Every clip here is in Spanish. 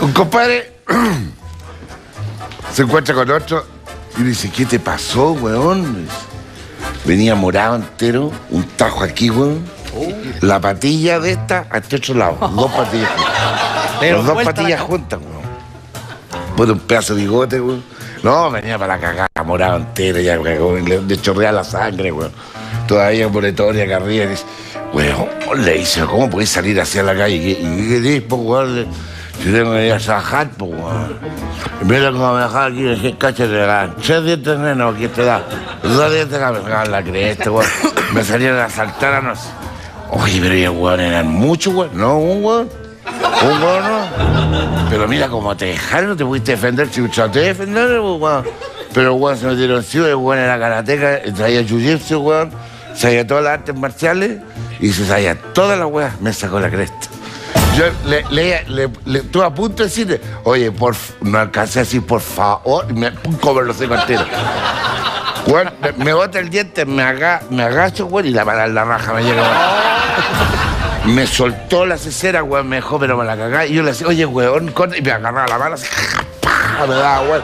Un compadre se encuentra con otro y le dice, ¿qué te pasó, weón? Venía morado entero, un tajo aquí, weón. La patilla de esta a este otro lado. Dos patillas juntas. Pero dos patillas la- juntas, weón. Pone un pedazo de bigote, weón. No, venía para la cagada, morado entero, ya, weón. Le, chorrea la sangre, weón. Todavía moretoria y dice, weón, le dice, ¿cómo podés salir hacia la calle? ¿Y qué- qué querés, po, weón? Yo tengo que ir a po, weón. Mira cómo me dejar aquí, dejé cacho de la Tres dientes menos, aquí te da. Dos dientes acá, me cagan la cresta, weón. Me salieron a asaltar a nos. Oye, pero ya, weón, eran muchos, weón. No, un weón. Un weón, no. Pero mira cómo te dejaron, te pudiste defender. Si traté de defender, weón. Pero weón se metieron encima, el weón era karateca, traía jiu-jitsu, weón. Sabía todas las artes marciales y se sabía todas las weas. Me sacó la cresta. Yo le, le, le, le- estuve a punto de decirle, oye, por, no alcancé a decir por favor, y me como lo sé entero. Weón, me, me bota el diente, me, aga, me agacho, weón, y la mala la raja me llega. Me soltó la cesera, weón, me dejó, pero me la cagá. Y yo le decía, oye, weón, corta", y me agarraba la mano así, ¡pah! me daba, weón.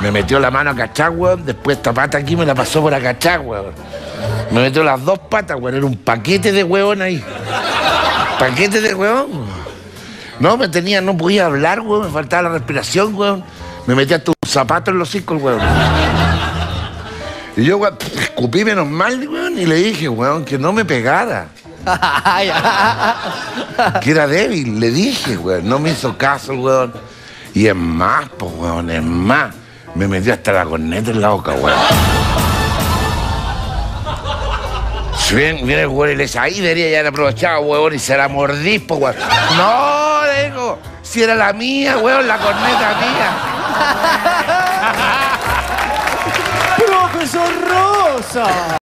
Me metió la mano a cachar, weón, después esta pata aquí me la pasó por acachar, weón. Me metió las dos patas, weón, era un paquete de weón ahí. Paquete de weón. No, me tenía, no podía hablar, weón, me faltaba la respiración, weón. Me metía tus zapatos en los cinco, weón. Y yo, weón, escupí menos mal, weón, y le dije, weón, que no me pegara. que era débil, le dije, weón. No me hizo caso, weón. Y es más, pues, weón, es más. Me metió hasta la corneta en la boca, weón. Si bien viene el weón y le dice, ahí debería ya haber aprovechado, weón, y se la mordí, pues, weón. No, si era la mía, weón, la corneta mía. ¡Profesor Rosa!